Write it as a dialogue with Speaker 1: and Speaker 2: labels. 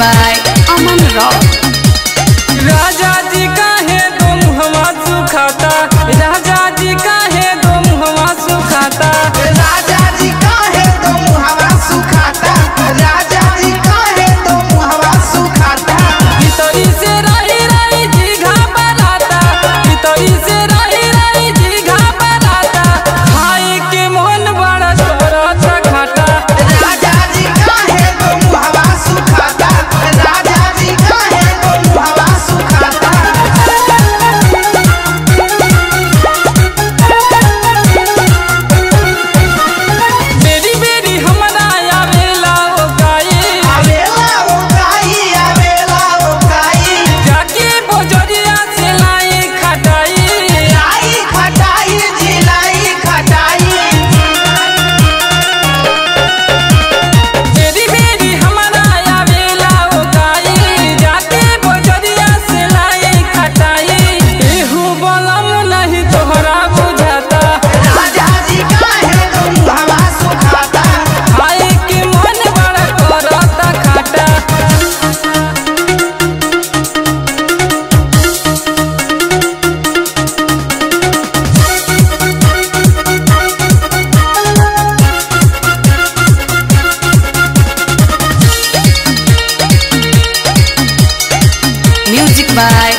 Speaker 1: by Aman Rao. By